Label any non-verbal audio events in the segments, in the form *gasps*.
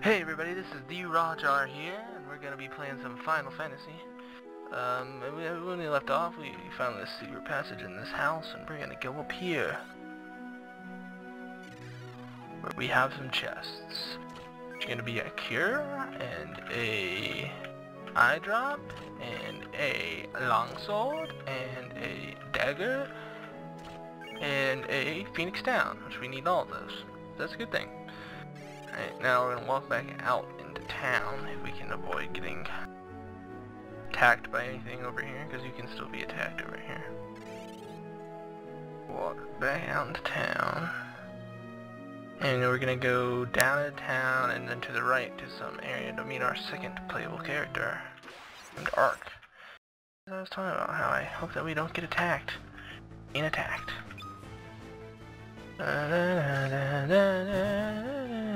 Hey everybody, this is TheRawJar here, and we're gonna be playing some Final Fantasy. Um, when we left off, we found this secret passage in this house, and we're gonna go up here. Where we have some chests. It's gonna be a cure, and a eye drop, and a longsword, and a dagger, and a phoenix down, which we need all of those. That's a good thing. Alright, now we're gonna walk back out into town if we can avoid getting attacked by anything over here, because you can still be attacked over here. Walk back out into town. And we're gonna go down to town and then to the right to some area to meet our second playable character, named Arc. I was talking about how I hope that we don't get attacked. Being attacked. Na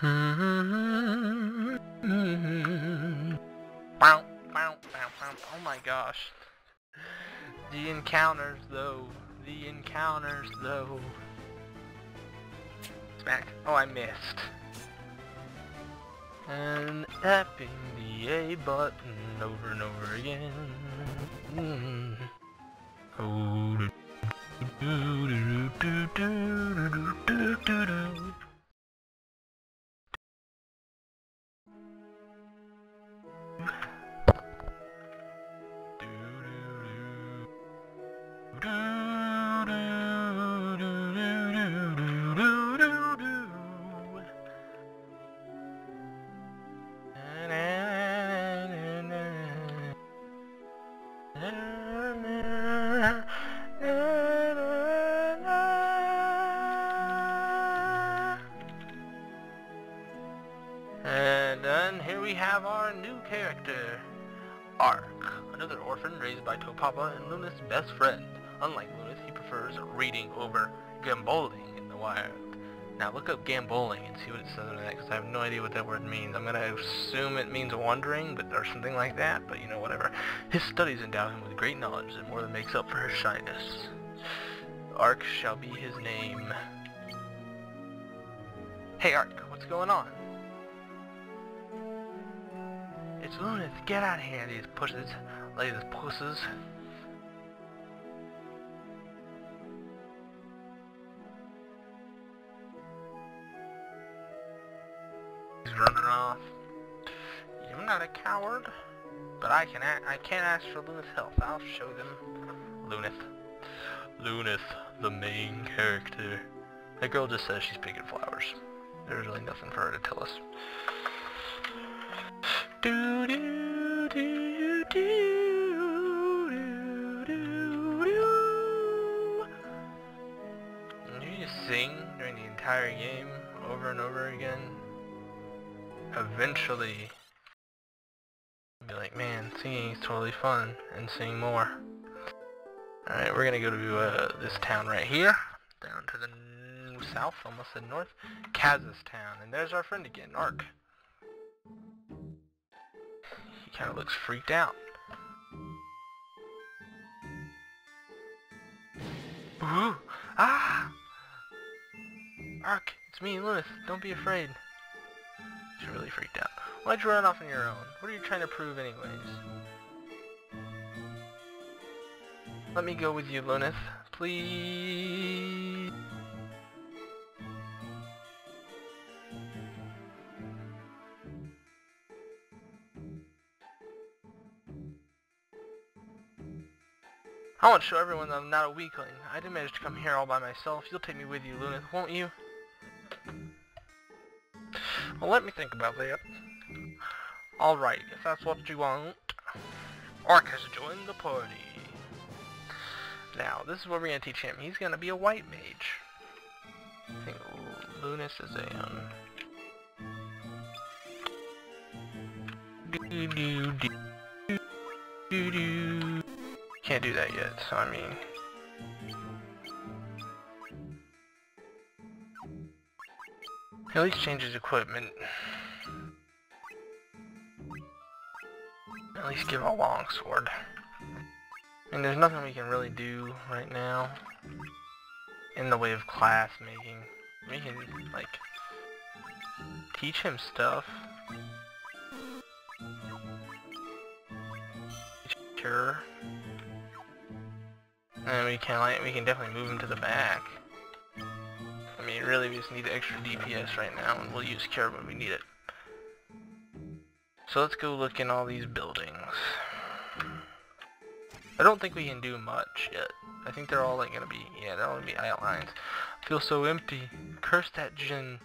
*laughs* Oh my gosh. The encounters though. The encounters though. Smack. Oh, I missed. And tapping the A button over and over again. Mm. Oh, do, do, do, see what it says under that, because I have no idea what that word means. I'm gonna assume it means wandering, but or something like that, but you know, whatever. His studies endow him with great knowledge that more than makes up for his shyness. Arc shall be his name. Hey Arc, what's going on? It's Luneth, get out of here, these pushes, these pusses. Running off. You're not a coward, but I can I can't ask for Luneth's help. I'll show them. Luneth. Luneth, the main character. That girl just says she's picking flowers. There's really nothing for her to tell us. Do do do do do do do. You just sing during the entire game over and over again. Eventually, be like, man, singing is totally fun, and sing more. Alright, we're gonna go to uh, this town right here, down to the south, almost the north, Kazakhstan, and there's our friend again, Arc. He kind of looks freaked out. Ooh! Ah! Arc, it's me, Lilith. Don't be afraid. Really freaked out. Why'd you run off on your own? What are you trying to prove anyways? Let me go with you, Luneth. Please. I want to show everyone that I'm not a weakling. I didn't manage to come here all by myself. You'll take me with you, Luneth, won't you? Well, let me think about that. Alright, if that's what you want. Arc has joined the party. Now, this is what we're going to teach him. He's going to be a white mage. I think Lunas is do do. Can't do that yet. So I mean. At least change his equipment. At least give him a long sword. And there's nothing we can really do right now in the way of class making. We can, like, teach him stuff. Sure. And we can, like, we can definitely move him to the back. I really, we just need extra DPS right now, and we'll use Cure when we need it. So let's go look in all these buildings. I don't think we can do much yet. I think they're all like gonna be, yeah, they're all gonna be outlines. Feel so empty. Curse that Djinn.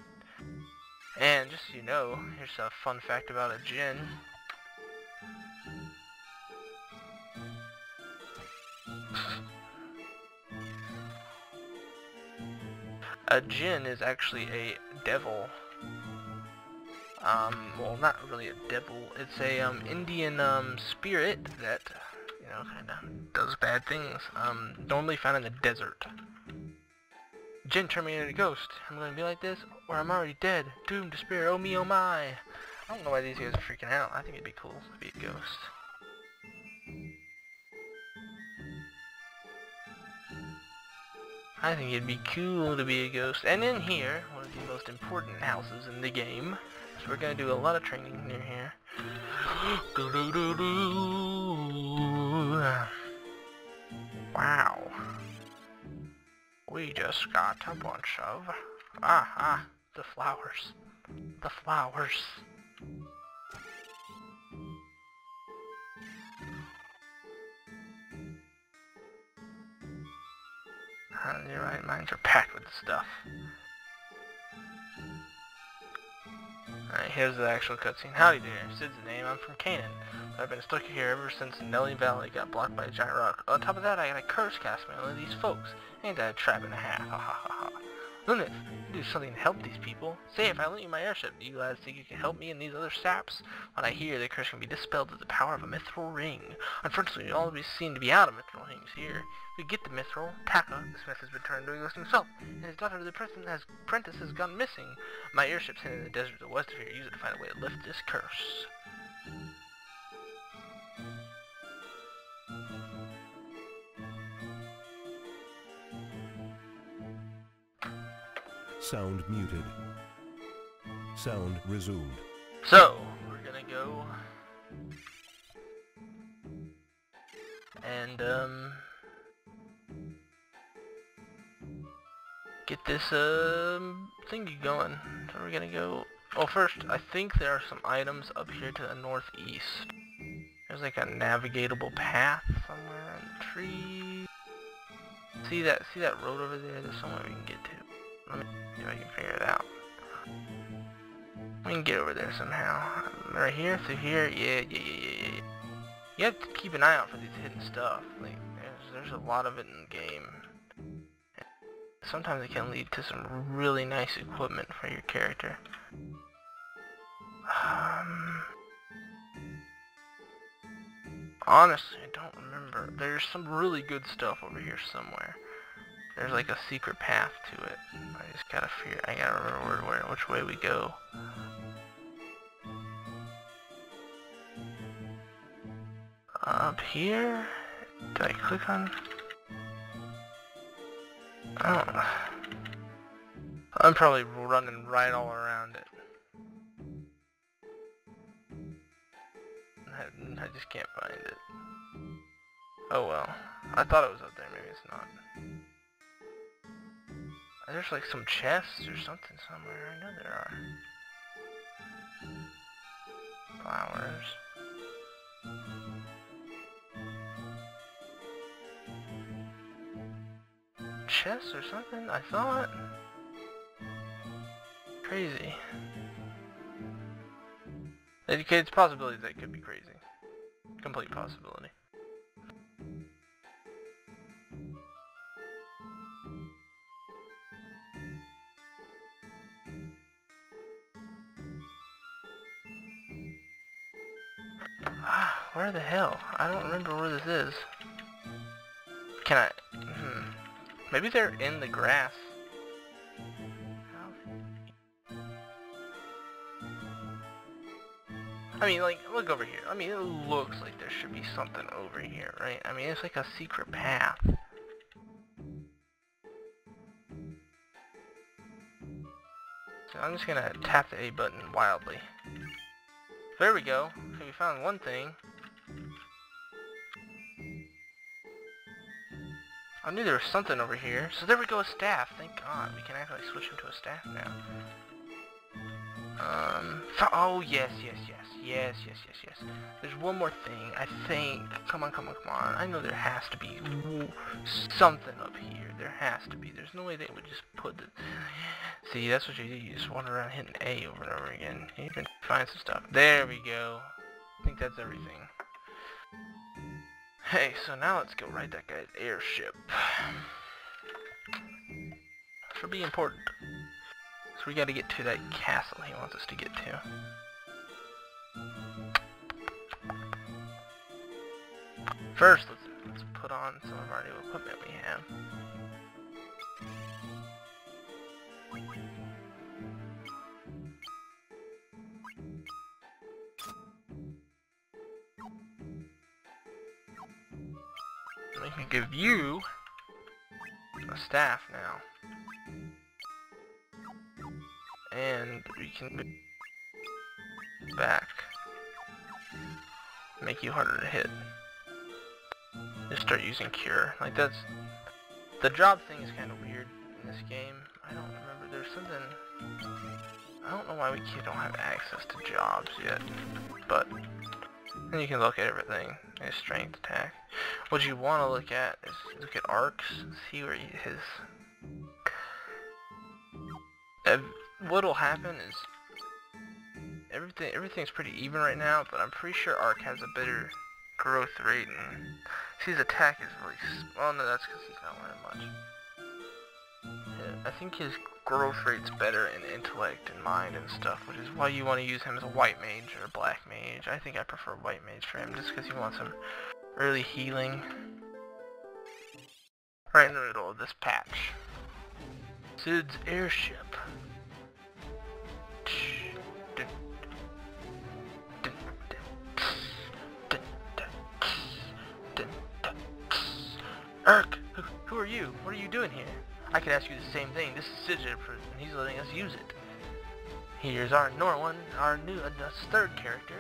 And just so you know, here's a fun fact about a Djinn. A Djinn is actually a devil. Um, well, not really a devil. It's a um, Indian um, spirit that you know, kind of does bad things. Um, normally found in the desert. Me into a ghost. I'm gonna be like this, or I'm already dead. Doom, despair, oh me, oh my. I don't know why these guys are freaking out. I think it'd be cool to be a ghost. I think it'd be cool to be a ghost. And in here, one of the most important houses in the game, so we're gonna do a lot of training near here. *gasps* Wow. We just got a bunch of... Ah, ah, the flowers. The flowers. Uh, you're right, mines are packed with stuff. Alright, here's the actual cutscene. Howdy there, Cid's the name, I'm from Canaan. I've been stuck here ever since Nelb Valley got blocked by a giant rock. On top of that, I got a curse cast on one of these folks. Ain't that a trap and a half, ha ha ha ha. Luneth, do something to help these people. Say, if I lend you my airship, do you guys think you can help me and these other saps? When I hear the curse can be dispelled with the power of a mithril ring. Unfortunately, all we seem to be out of mithril rings here. We get the mithril, Takka, the smith has returned to ghost himself, and his daughter, the person has, apprentice, has gone missing. My airship's hidden in the desert to the west of here. Use it to find a way to lift this curse. Sound muted. Sound resumed. So, we're gonna go and um get this um thingy going. So we're gonna go well first I think there are some items up here to the northeast. There's like a navigatable path somewhere in the tree. See that see that road over there? There's somewhere we can get to. Let me see if I can figure it out. We can get over there somehow. Right here, through here, yeah, yeah, yeah, yeah, yeah. You have to keep an eye out for these hidden stuff. Like, there's, there's a lot of it in the game. Sometimes it can lead to some really nice equipment for your character. Um, honestly, I don't remember. There's some really good stuff over here somewhere. There's like a secret path to it. I just gotta figure, I gotta remember where, which way we go. Up here? Did I click on? Oh. I'm probably running right all around it. I, I just can't find it. Oh well. I thought it was up there, maybe it's not. There's like some chests or something somewhere. I know there are. Flowers. Chests or something? I thought. Crazy. It's possibilities that could be crazy. Complete possibility. The hell? I don't remember where this is. Can I... Hmm. Maybe they're in the grass. I mean, like, look over here. I mean, it looks like there should be something over here, right? I mean, it's like a secret path. So I'm just gonna tap the A button wildly. There we go. We found one thing. I knew there was something over here. So there we go, a staff. Thank God. We can actually switch him to a staff now. Um, oh, yes, yes, yes. Yes, yes, yes, yes. There's one more thing. I think... Come on, come on, come on. I know there has to be something up here. There has to be. There's no way they would just put the... See, that's what you do. You just wander around hitting A over and over again. You can find some stuff. There we go. I think that's everything. Hey, so now let's go ride that guy's airship. Will be important. So we gotta get to that castle he wants us to get to. First, let's, let's put on some of our new equipment we have. Give you a staff now. And we can back. Make you harder to hit. Just start using cure. Like that's the job thing is kind of weird in this game. I don't remember. There's something. I don't know why we don't have access to jobs yet, but then you can look at everything. His strength attack. What you want to look at is look at arcs. See where his. What'll happen is everything everything's pretty even right now, but I'm pretty sure Arc has a better growth rate and see his attack is really well no that's because he's not wearing much. I think his growth rate's better in intellect and mind and stuff, which is why you want to use him as a white mage or a black mage. I think I prefer white mage for him just because he wants some early healing. Right in the middle of this patch. Cid's airship. Who, who, are you? What are you doing here? I could ask you the same thing. This is Sigid, and he's letting us use it. Here's our Norwin, our new uh, third character,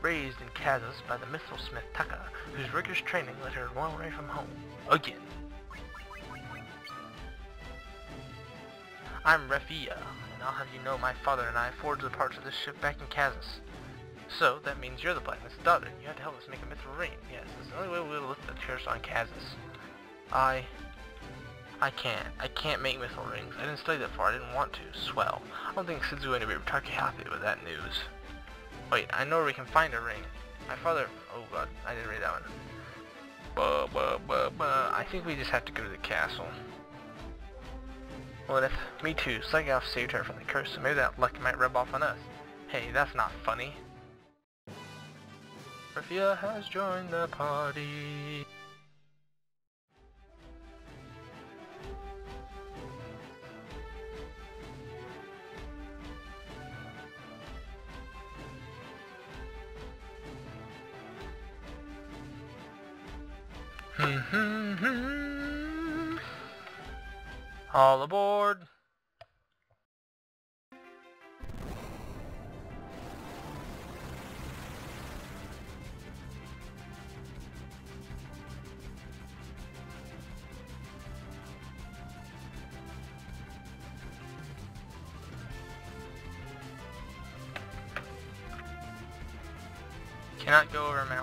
raised in Kazus by the mithril smith Takka, whose rigorous training led her run away from home. Again. I'm Refia, and I'll have you know my father and I forged the parts of this ship back in Kazus. So, that means you're the blacksmith's daughter, and you have to help us make a mithril ring. Yes, that's the only way we'll lift the curse on Kazus. I... I can't. I can't make mithril rings. I didn't study that far. I didn't want to. Swell. I don't think going to be particularly happy with that news. Wait, I know where we can find a ring. My father... Oh god, I didn't read that one. Buh, buh, buh, buh. I think we just have to go to the castle. What if? Me too. Psychoff saved her from the curse, so maybe that luck might rub off on us. Hey, that's not funny. Refia has joined the party. Mm-hmm. All aboard! Cannot go over mountains.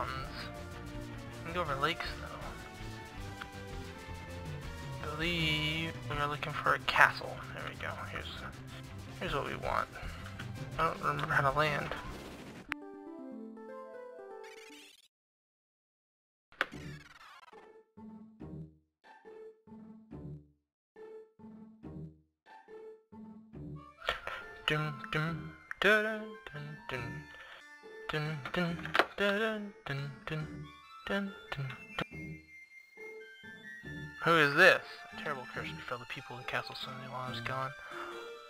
Dun dun dun. dun, dun, dun, dun, dun. Who is this? A terrible curse befell the people of the castle suddenly while I was gone.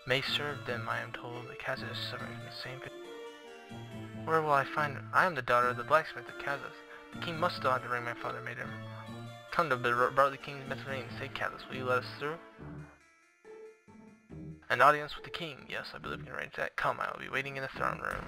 May serve them, I am told. The Kazus is suffering from the same fate. Where will I find? I am the daughter of the blacksmith of Kazus. The king must still have the ring my father made him. Come to the king's Mithrin and say Kazus, will you let us through? An audience with the king. Yes, I believe we can arrange that. Come, I will be waiting in the throne room.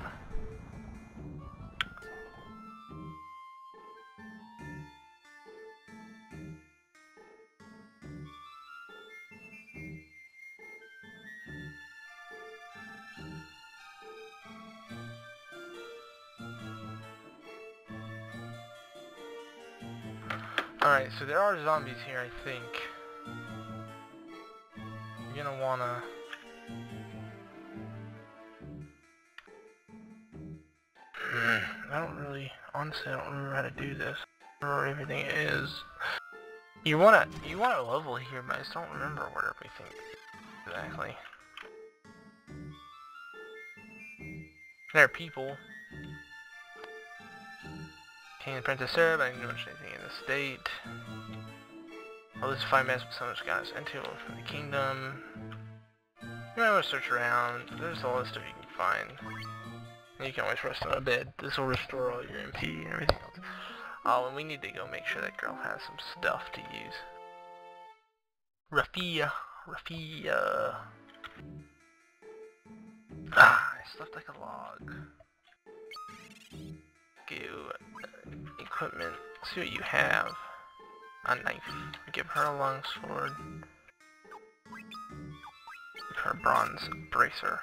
Alright, so there are zombies here, I think. You're gonna wanna... honestly I don't remember how to do this. Where everything is. You wanna, you want a level here, but I just don't remember where everything exactly. There are people. King and Princess Sarah, but I didn't mention anything in the state. Well, this five minutes with so much guys into from the kingdom. You might want to search around. There's all this stuff you can find. You can always rest on a bed. This will restore all your MP and everything else. Oh, and we need to go make sure that girl has some stuff to use. Refia, Refia. Ah, I slept like a log. Go equipment. See what you have. A knife. Give her a long sword. Give her a bronze bracer.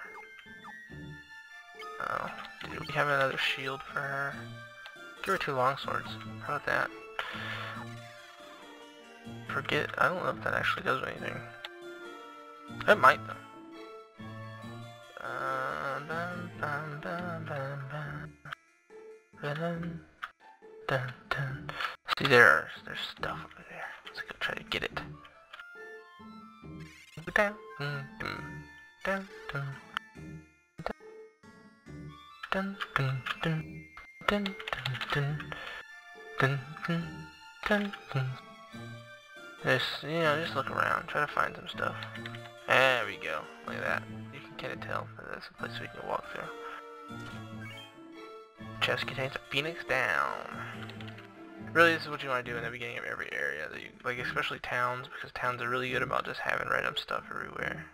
Oh, do we have another shield for her? Give her two long swords. How about that? Forget, I don't know if that actually does anything. It might though. See, there's there's stuff over there. Let's go try to get it. Dun, dun, dun, dun, dun, dun, dun, dun, dun, dun, dun, dun. Just, you know, just look around, try to find some stuff. There we go. Look at that. You can kind of tell that a place we can walk through. Chest contains a phoenix down. Really, this is what you want to do in the beginning of every area, that you, like especially towns, because towns are really good about just having random stuff everywhere.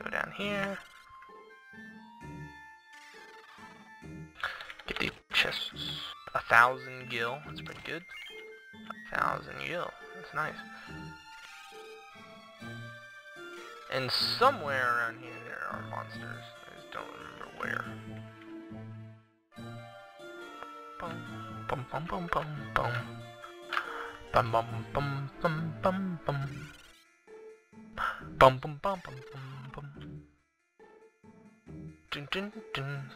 Go down here. Get the chests. A thousand gil, that's pretty good. A thousand gil, that's nice. And somewhere around here there are monsters. I just don't remember where. Dun dun dun.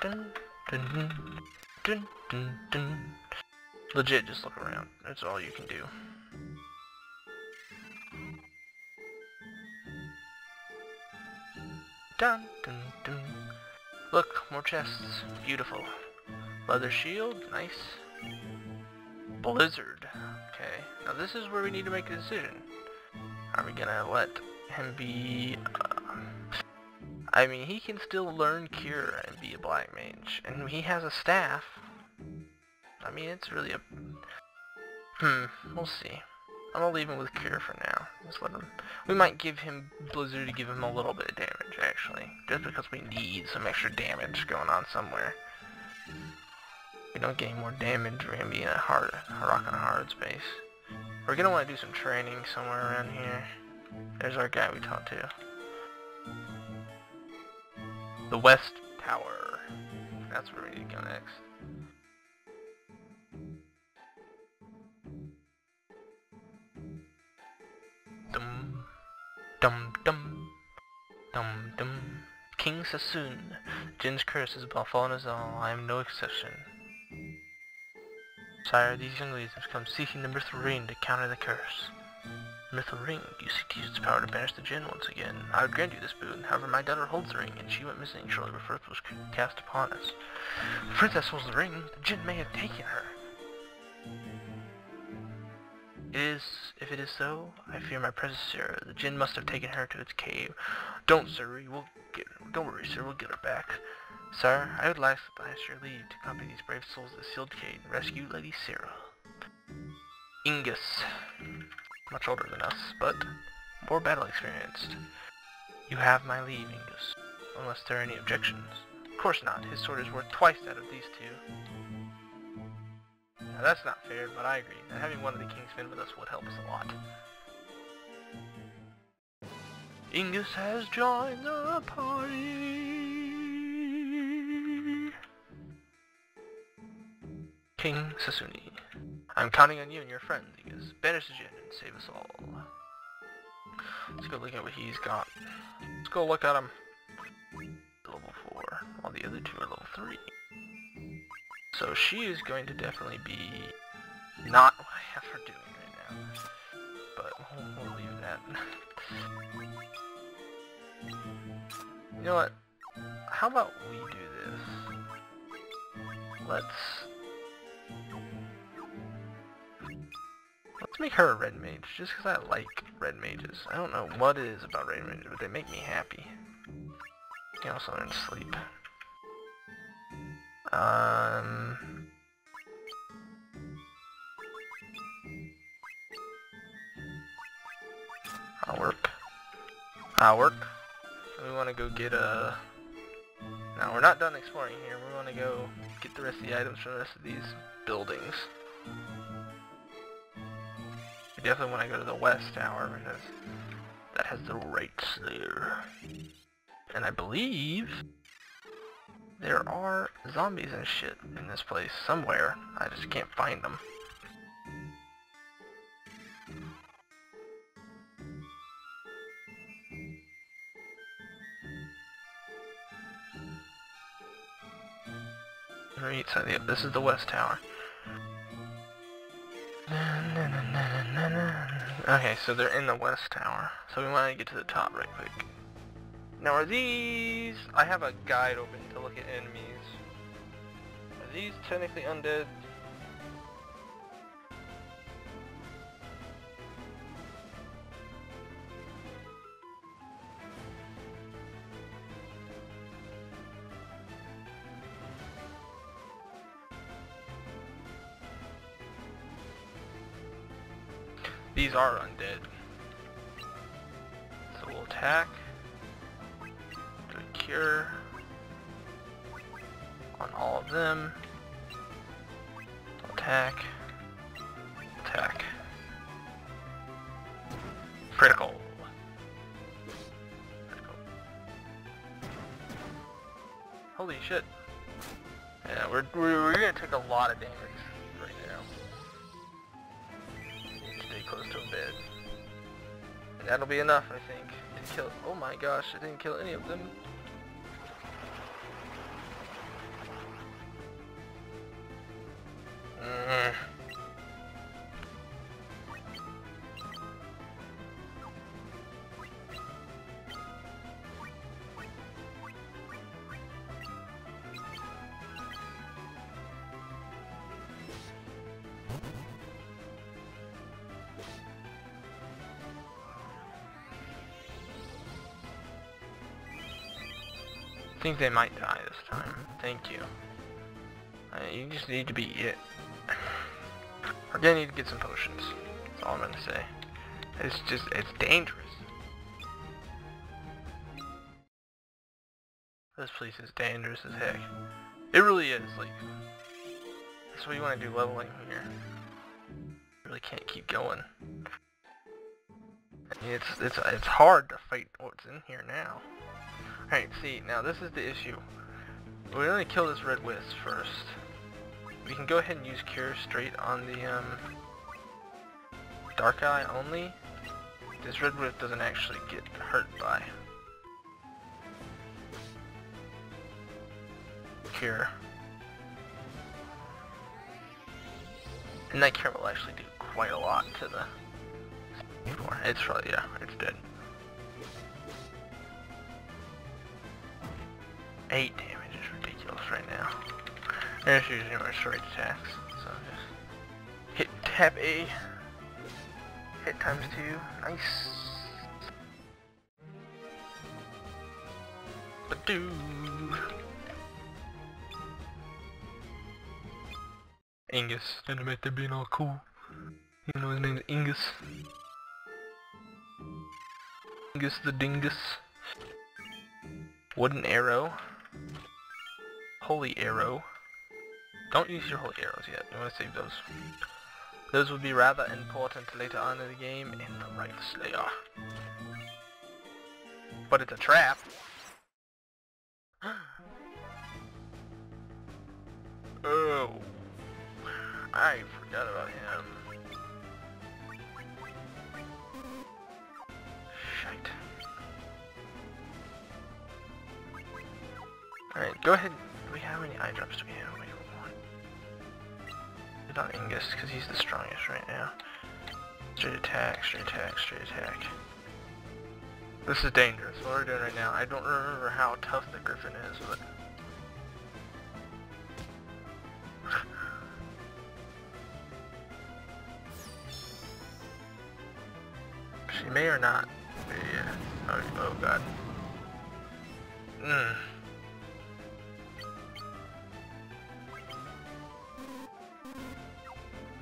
Dun dun dun. Dun dun. Legit, just look around. That's all you can do. Dun dun dun. Look, more chests. Beautiful. Leather shield, nice. Blizzard. Okay, now this is where we need to make a decision. Are we gonna let him be... I mean, he can still learn Cure and be a Black Mage. And he has a staff. I mean, it's really a... Hmm, we'll see. I'm gonna leave him with Cure for now. Just let him... We might give him Blizzard to give him a little bit of damage, actually. Just because we need some extra damage going on somewhere. We don't get any more damage, we're gonna be in a hard, rock on a hard space. We're gonna want to do some training somewhere around here. There's our guy we talked to. The West Tower. That's where we need to go next. Dum, dum, dum, dum, dum. King Sasune. Djinn's curse has befallen us all. I am no exception. Sire, these young ladies have come seeking the Mithrin to counter the curse. Mithril ring. You seek to use its power to banish the Jinn once again. I would grant you this boon. However, my daughter holds the ring, and she went missing shortly before it was cast upon us. The princess holds the ring. The Jinn may have taken her. It is, if it is so, I fear my predecessor. The Jinn must have taken her to its cave. Don't, sir. We'll get. Don't worry, sir. We'll get her back. Sir, I would like to ask your leave to accompany these brave souls to the sealed cave and rescue Lady Sarah. Ingus. Much older than us, but more battle experienced. You have my leave, Ingus. Unless there are any objections. Of course not. His sword is worth twice that of these two. Now that's not fair, but I agree. And having one of the king's men with us would help us a lot. Ingus has joined the party. King Sasune. I'm counting on you and your friends, Ingus. Banish the and save us all. Let's go look at what he's got. Let's go look at him. Level 4, while the other two are level 3. So she is going to definitely be not what I have her doing right now. But we'll, we'll leave that. you know what? How about we do this? Let's... Let's make her a red mage, just because I like red mages. I don't know what it is about red mages, but they make me happy. You also learn sleep. Um... I'll work. I'll work. We want to go get a... Now, we're not done exploring here. We want to go get the rest of the items from the rest of these buildings. Definitely want to go to the west tower because that has the rights there. And I believe there are zombies and shit in this place somewhere. I just can't find them. Right yep, this is the west tower. Okay, so they're in the west tower. So we want to get to the top right quick. Now are these... I have a guide open to look at enemies. Are these technically undead? These are undead. So we'll attack cure on all of them. Attack. Attack. Critical. Holy shit. Yeah, we're, we're gonna take a lot of damage And that'll be enough, I think, to kill- oh my gosh, I didn't kill any of them. Think they might die this time. Thank you. Uh, you just need to be it. *sighs* We're gonna need to get some potions. That's all I'm gonna say. It's just, it's dangerous. This place is dangerous as heck. It really is, like, that's what you want to do leveling here. You really can't keep going. It's, it's, it's hard to fight what's in here now. Alright, see, now this is the issue. We're gonna kill this red wisp first. We can go ahead and use cure straight on the um, dark eye only. This red wisp doesn't actually get hurt by cure. And that cure will actually do quite a lot to the it's probably, yeah, it's dead. 8 damage is ridiculous right now. And it's using my straight attacks, so just hit tab A, hit times 2, nice. Badoo! Angus, gonna make them being all cool. You know his name's Angus. Angus the Dingus. Wooden arrow. Holy arrow. Don't use your holy arrows yet. You want to save those. Those will be rather important later on in the game, and rights they are. But it's a trap. *gasps* oh. I forgot about him. Shite. Alright, go ahead. Do we have any eye drops? Do we have? Wait, hold on. Hit on Angus, because he's the strongest right now. Straight attack, straight attack, straight attack. This is dangerous. What we're doing right now. I don't remember how tough the Griffin is, but... *laughs* she may or not. Yeah. Oh, oh god. Mm.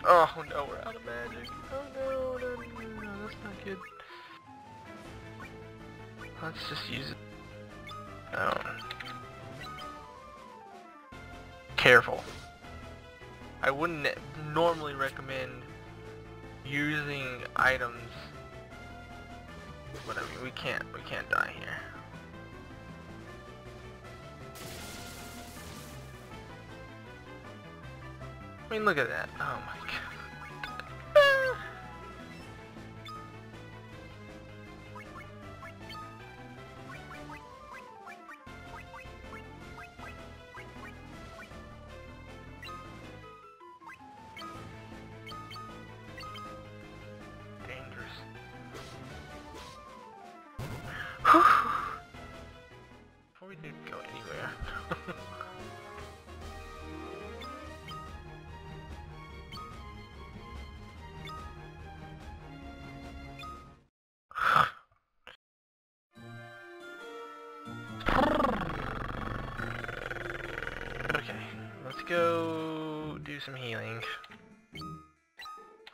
Oh no, we're out of magic. Oh no, no, no, no, no, that's not good. Let's just use it. Oh. Careful. I wouldn't normally recommend using items, but I mean, we can't, we can't die here. I mean, look at that. Oh my god. Let's go do some healing.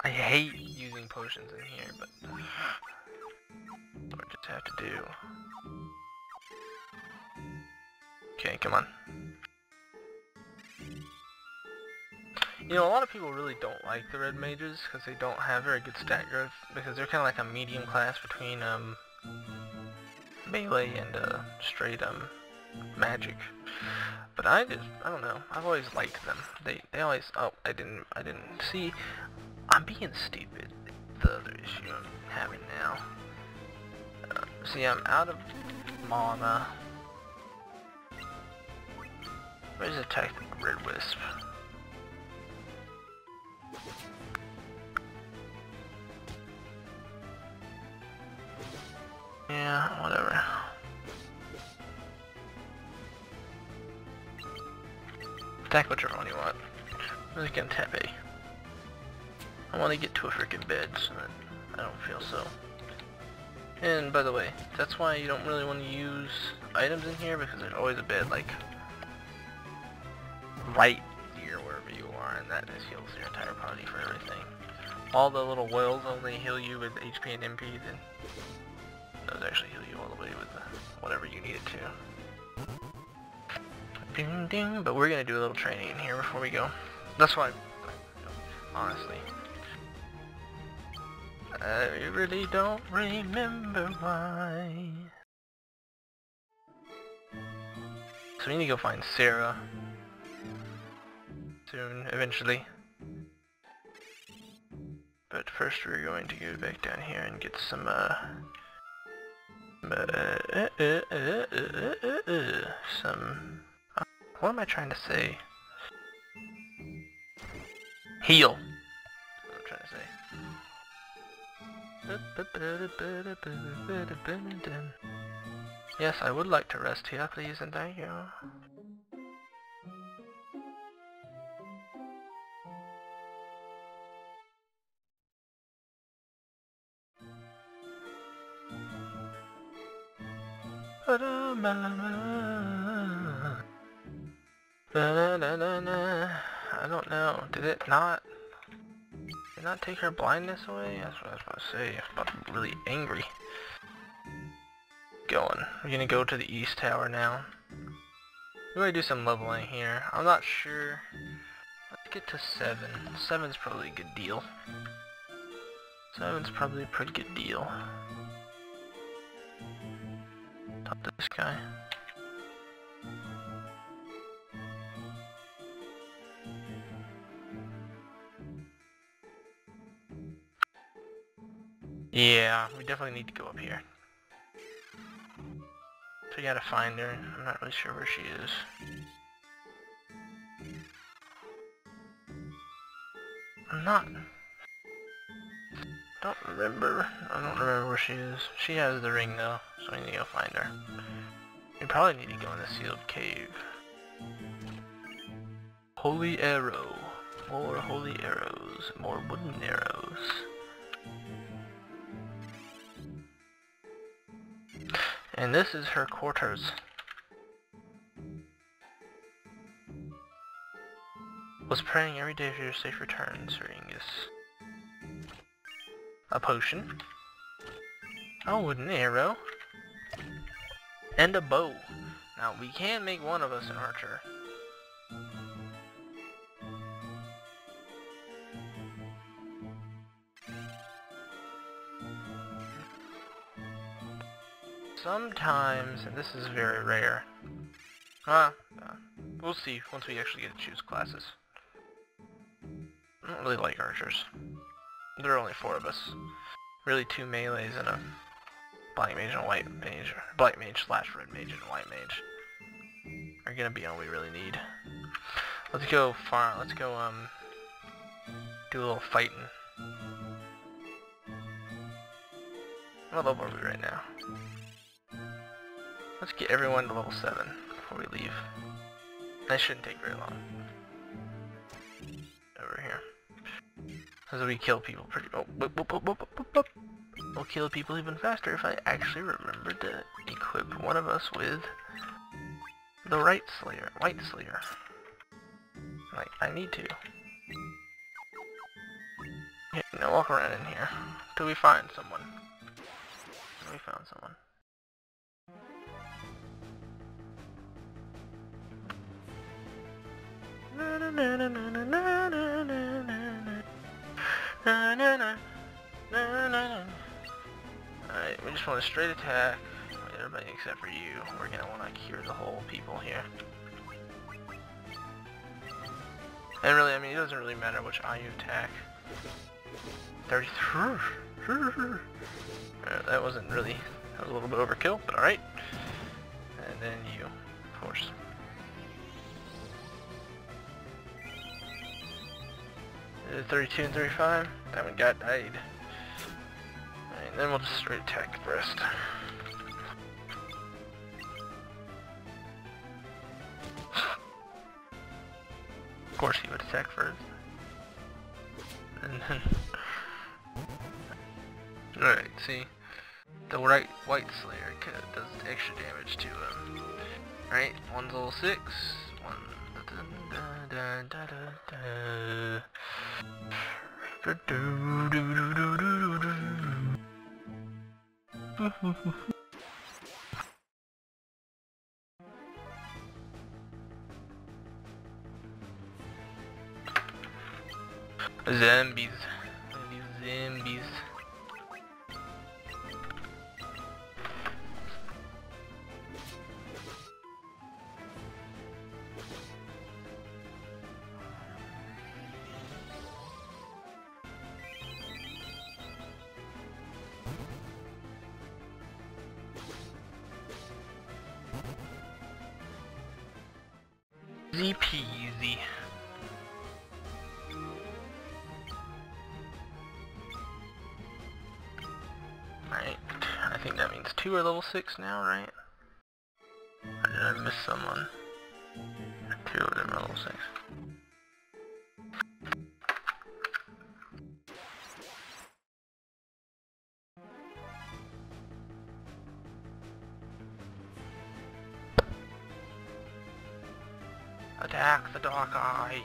I hate using potions in here, but I just have to do. Okay, come on. You know, a lot of people really don't like the red mages because they don't have very good stat growth because they're kind of like a medium class between um melee and uh, straight um magic. I just, I don't know. I've always liked them. They, they always. Oh, I didn't, I didn't see. I'm being stupid. The other issue I'm having now. Uh, see, I'm out of mana. Where's the tactic red wisp? Yeah, whatever. Attack whichever one you want. I'm just gonna want to get to a freaking bed so that I don't feel so. And by the way, that's why you don't really want to use items in here because there's always a bed like right here wherever you are and that just heals your entire party for everything. All the little wells only heal you with HP and MP then those actually heal you all the way with the, whatever you need it to. Ding ding, but we're gonna do a little training in here before we go. That's why, honestly. I really don't remember why. So we need to go find Sarah. Soon, eventually. But first we're going to go back down here and get some, uh... uh, uh, uh some... What am I trying to say? Heal. I'm trying to say. Yes, I would like to rest here, please and thank you. I don't know. Did it not? Did not take her blindness away? That's what I was about to say. I'm about to be really angry. Going. We're gonna go to the east tower now. We're gonna do some leveling here. I'm not sure. Let's get to seven. Seven's probably a good deal. Seven's probably a pretty good deal. Talk to this guy. Yeah, we definitely need to go up here. So we gotta find her. I'm not really sure where she is. I'm not... Don't remember. I don't remember where she is. She has the ring though, so we need to go find her. We probably need to go in the sealed cave. Holy arrow. More holy arrows. More wooden arrows. And this is her quarters. Was praying every day for your safe return, Sir Ingus. A potion. A wooden arrow. And a bow. Now, we can make one of us an archer. Sometimes, and this is very rare. Ah, uh, we'll see once we actually get to choose classes. I don't really like archers. There are only four of us. Really two melees and a black mage and a white mage. Black mage slash red mage and white mage. Are gonna be all we really need. Let's go far, let's go um, do a little fighting. What level are we right now? Let's get everyone to level 7 before we leave. That shouldn't take very long. Over here. As we kill people pretty... Oh, whoop, whoop, whoop. We'll kill people even faster if I actually remember to equip one of us with the right Slayer, White Slayer. Like, I need to. Yeah, now walk around in here till we find someone. Straight attack. Everybody except for you. We're gonna want to cure the whole people here. And really, I mean, it doesn't really matter which eye you attack. 33. *laughs* Uh, that wasn't really, that was a little bit overkill, but alright. And then you, of course. Uh, 32 and 35. That one got died. Then we'll just straight attack the rest. Of course he would attack first. And then... *laughs* Alright, see? The right white slayer does extra damage to him. Alright, one's level 6, one... Da, da, da, Zombies. Zombies. Two are level 6 now, right? Or did I miss someone? Two of them are level 6. Attack the Dark Eye!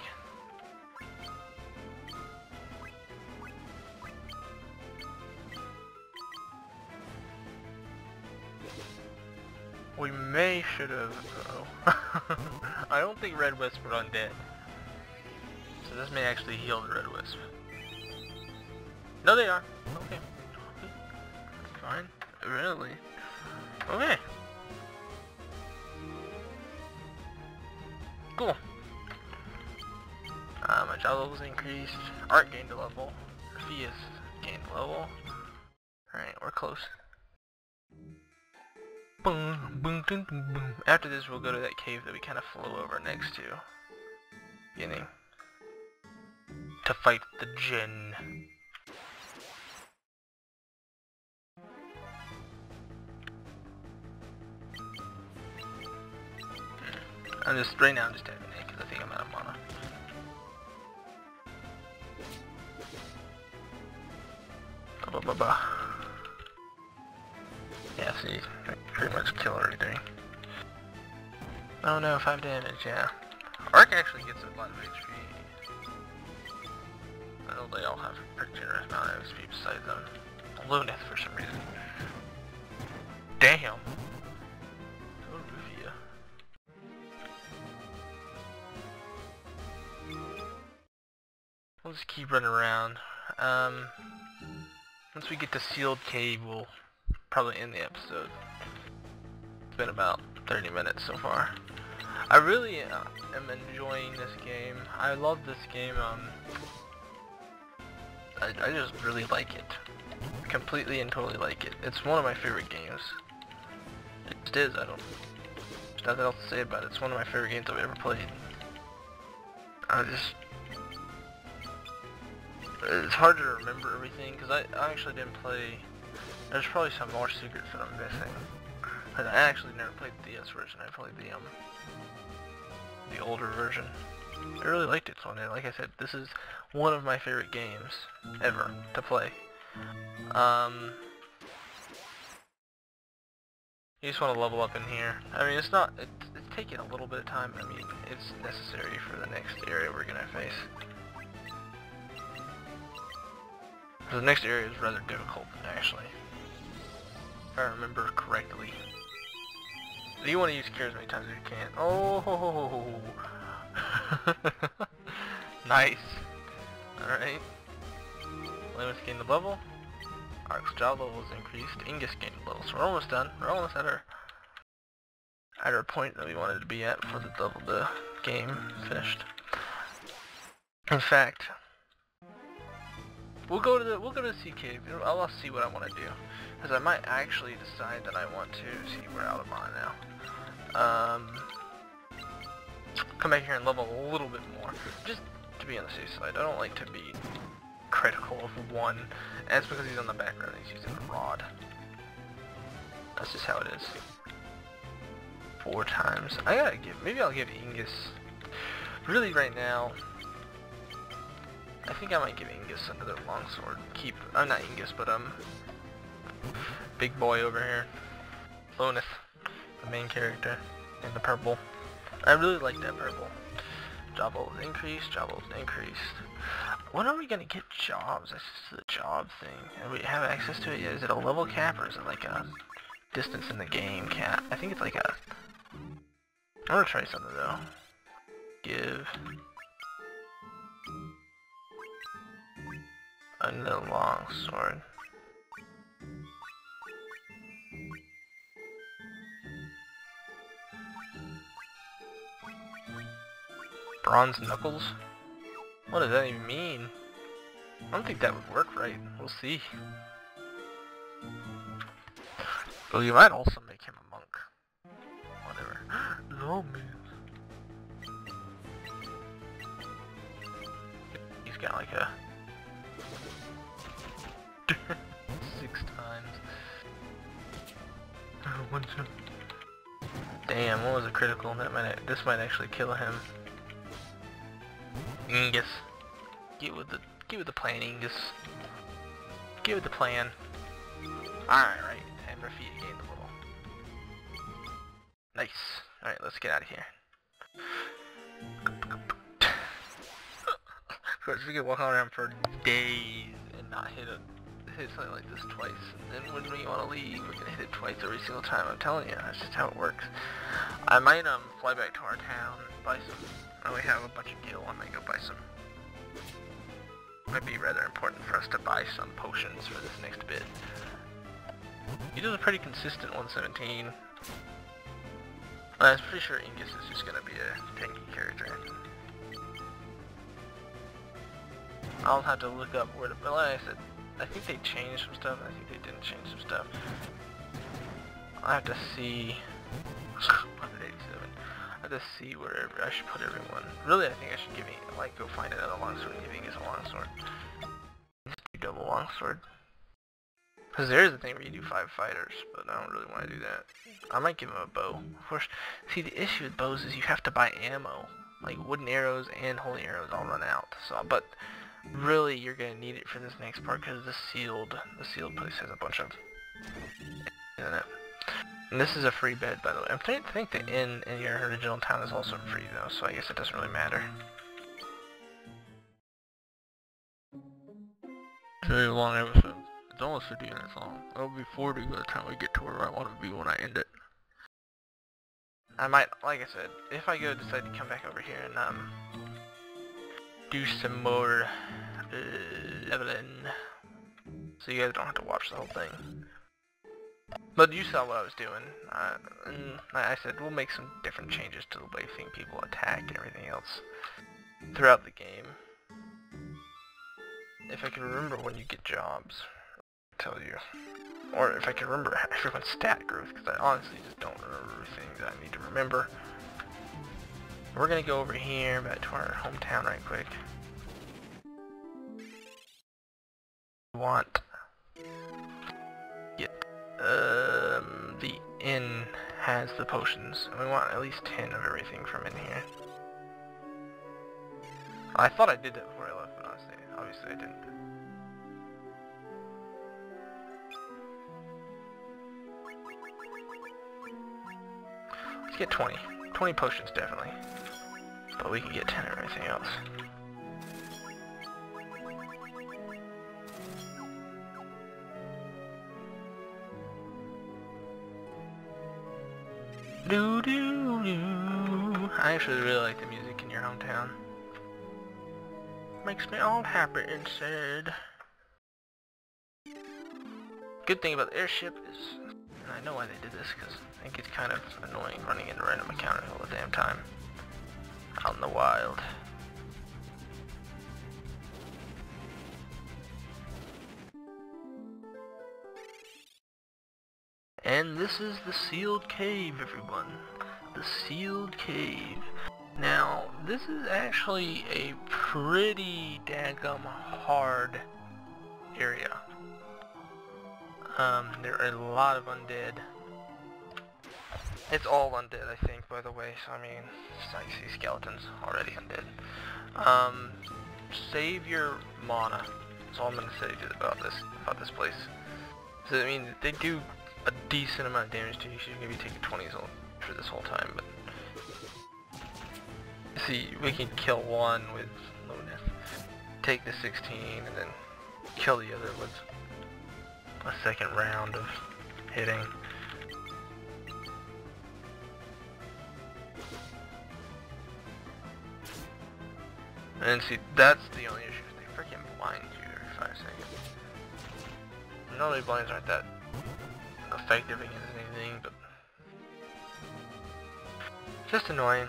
*laughs* I don't think Red Wisp are undead. So this may actually heal the Red Wisp. No, they are. Okay. Fine. Really? Okay. Cool. Uh, my job level's increased. Arc gained a level. Fee gained a level. Alright, we're close. After this, we'll go to that cave that we kind of flew over next to. Beginning. To fight the Djinn. Hmm. I'm just, right now I'm just tapping it because I think I'm out of mana. Ba ba ba. Yeah, see, pretty much kill everything. Oh no, 5 damage, yeah. Arc actually gets a lot of HP. I know they all have a pretty generous amount of HP besides them. Luneth for some reason. Damn! We'll just keep running around. Um, once we get to Sealed Cave, we'll probably end the episode. It's been about 30 minutes so far. I really uh, am enjoying this game. I love this game. Um, I, I just really like it. Completely and totally like it. It's one of my favorite games. It is. I don't. There's nothing else to say about it. It's one of my favorite games I've ever played. I just it's hard to remember everything because I, I actually didn't play. There's probably some more secrets that I'm missing. But I actually never played the DS version. I played the um the older version. I really liked it, so and like I said, this is one of my favorite games ever to play. Um, you just want to level up in here. I mean, it's not. It's, it's taking a little bit of time. I mean, it's necessary for the next area we're gonna face. The next area is rather difficult, actually. If I remember correctly. You want to use cure as many times as you can. Oh! *laughs* nice! Alright. Limits gained the level. Arc's job level is increased. Ingus gained the level. So we're almost done. We're almost at our at our point that we wanted to be at before the double the game finished. In fact, We'll go to the we'll go to the sea cave. I'll, see what I want to do, because I might actually decide that I want to see we're out of mana now. Um, come back here and level a little bit more, just to be on the safe side. I don't like to be critical of one, and it's because he's on the background. He's using a rod. That's just how it is. Four times. I gotta give. Maybe I'll give Ingus. Really, right now, I think I might give Ingus another longsword. Keep, I'm uh, not Ingus, but um, big boy over here, Luneth, the main character, in the purple. I really like that purple. Job level increased, job increased. When are we gonna get jobs? That's just the job thing. And we have access to it yet? Is it a level cap or is it like a distance in the game cap? I think it's like a... I'm gonna try something though. Give... a long sword. Bronze knuckles? What does that even mean? I don't think that would work right. We'll see. Well, you might also make him a monk. Whatever. *gasps* Zombies. He's got like a one. Damn, what was a critical? That might this might actually kill him. Ingus. Get with the get with the plan, Ingus. Get with the plan. Alright, right. And gained a little. Nice. Alright, let's get out of here. *sighs* of course, we could walk around for days and not hit a hit something like this twice. And then when we want to leave, we're gonna hit it twice every single time. I'm telling you, that's just how it works. I might um fly back to our town, buy some. I only have a bunch of gil. I might go buy some. Might be rather important for us to buy some potions for this next bit. He does a pretty consistent 117. I'm pretty sure Ingus is just gonna be a tanky character. I'll have to look up where to, like I said, I think they changed some stuff, I think they didn't change some stuff. I'll have to see, *laughs* 187, I have to see where I should put everyone. Really, I think I should give me, like, go find another longsword giving is a longsword. Do double longsword. Because there is a thing where you do five fighters, but I don't really want to do that. I might give him a bow. Of course, see the issue with bows is you have to buy ammo. Like wooden arrows and holy arrows all run out. So, but really you're gonna need it for this next part because the sealed, the sealed place has a bunch of in it. And this is a free bed, by the way. I think the inn in your original town is also free though, so I guess it doesn't really matter. Very long episode. It's almost 50 minutes long. It'll be 40 by the time we get to where I want to be when I end it. I might, like I said, if I go decide to come back over here and um do some more uh, leveling, so you guys don't have to watch the whole thing. But you saw what I was doing, uh, and I said, we'll make some different changes to the way think people attack and everything else throughout the game. If I can remember when you get jobs I'll tell you. Or if I can remember *laughs* everyone's stat growth, because I honestly just don't remember things I need to remember. We're gonna go over here, back to our hometown right quick. We want get um the inn has the potions. And we want at least ten of everything from in here. I thought I did that before I left, but honestly, obviously I didn't. Let's get 20. 20 potions, definitely. But we can get 10 of everything else. Do do do. I actually really like the music in your hometown. Makes me all happy inside. Good thing about the airship is, and I know why they did this, because I think it's kind of annoying running into random encounters all the damn time. In the wild. And this is the sealed cave, everyone. The sealed cave. Now, this is actually a pretty daggum hard area. Um, there are a lot of undead. It's all undead, I think, by the way, so I mean, I see skeletons already undead. Um, save your mana. That's all I'm gonna say about this, about this place. So, I mean, they do a decent amount of damage to you, so you're gonna be taking 20s for this whole time, but... See, we can kill one with Luneth, take the 16, and then kill the other with a second round of hitting. And see, that's the only issue. They freaking blind you every five seconds. Normally blinds aren't that effective against anything, but just annoying.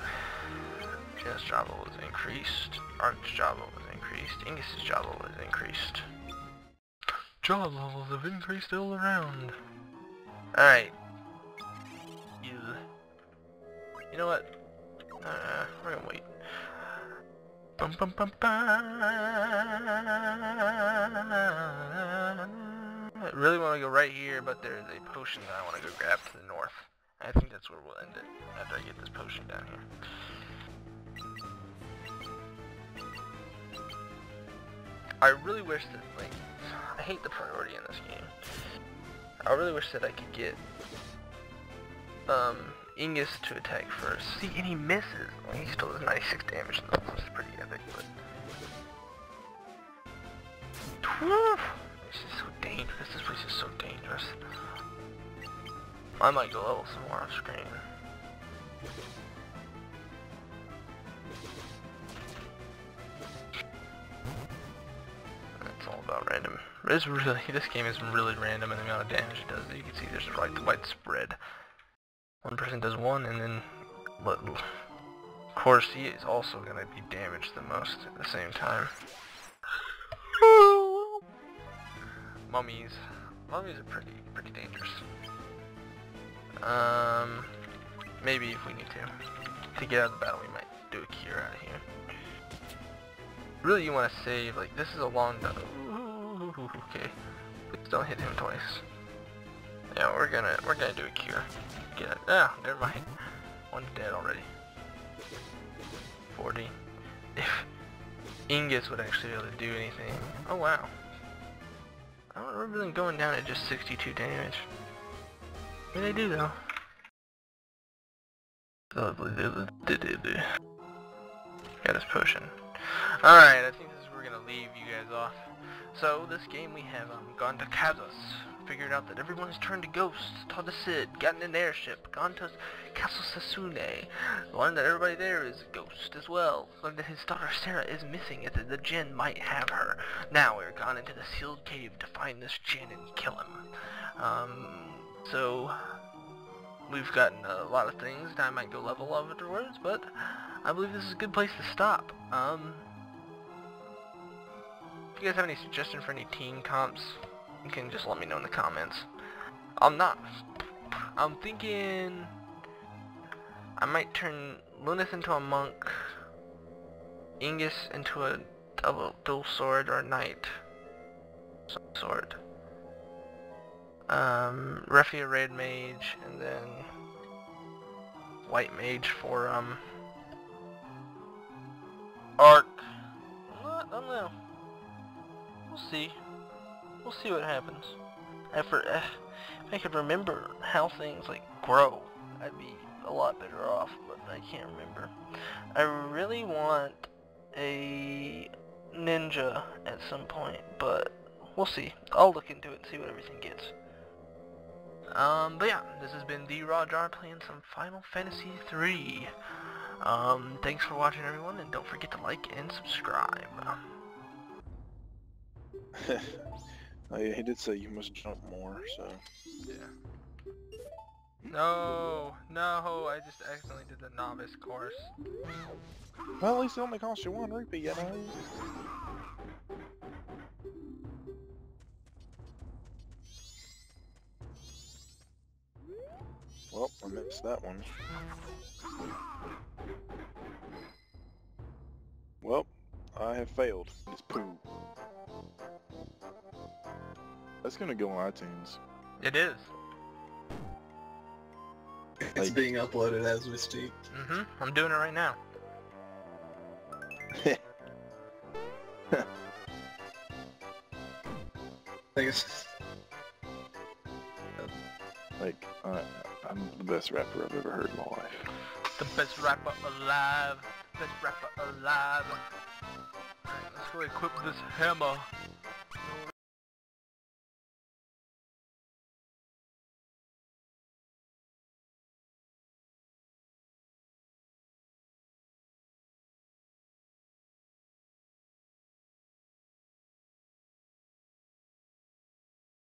Job level was increased. Arc's job level was increased. Ingus's job level was increased. Job levels have increased all around. Alright. You. You know what? Uh. Bum bum bum. I really want to go right here, but there's a potion that I want to go grab to the north. I think that's where we'll end it, after I get this potion down here. I really wish that, like, I hate the priority in this game. I really wish that I could get, um, Ingus to attack first. See, and he misses. Well, he still does 96 damage, though, which is pretty epic, but... Whew! This is so dangerous. This place is so dangerous. I might go level some more off screen. It's all about random. It's really, this game is really random in the amount of damage it does. You can see there's like widespread. One person does one and then, of course he is also going to be damaged the most at the same time. Mummies. Mummies are pretty, pretty dangerous. Um, maybe if we need to. To get out of the battle, we might do a cure out of here. Really, you want to save, like, this is a long... Okay. Please don't hit him twice. Yeah, we're gonna, we're gonna do a cure. Get it. Ah, never mind. One's dead already. 40. If Ingus would actually be able to do anything. Oh, wow. I don't remember them going down at just 62 damage. Did they do though? Got his potion. Alright, I think this is where we're gonna leave you guys off. So, this game we have um, gone to Kazus, figured out that everyone has turned to ghosts, taught to Cid, gotten an airship, gone to Castle Sasune, learned that everybody there is a ghost as well, learned that his daughter Sara is missing and that the Djinn might have her. Now we're gone into the sealed cave to find this Djinn and kill him. Um, so, we've gotten a lot of things that I might go level up afterwards, but I believe this is a good place to stop. Um, if you guys have any suggestions for any team comps, you can just let me know in the comments. I'm not... I'm thinking... I might turn Luneth into a monk, Ingus into a double dual sword or knight sword. Um, Refi red mage, and then white mage for um Arc. I don't know. We'll see. We'll see what happens. Uh, if I could remember how things like grow, I'd be a lot better off. But I can't remember. I really want a ninja at some point, but we'll see. I'll look into it and see what everything gets. Um, but yeah, this has been the Raw Jar playing some Final Fantasy III. Um, thanks for watching everyone, and don't forget to like and subscribe. *laughs* oh yeah, he did say you must jump more, so... Yeah. No, no, I just accidentally did the novice course. Well, at least it only cost you one rupee, you know? Well, I missed that one. Well, I have failed. It's poo. That's gonna go on iTunes. It is. It's Like- being uploaded as we speak. Mm-hmm. I'm doing it right now. *laughs* Thanks. like, I, I'm the best rapper I've ever heard in my life. The best rapper alive. Best rapper alive. Alright, let's go equip this hammer.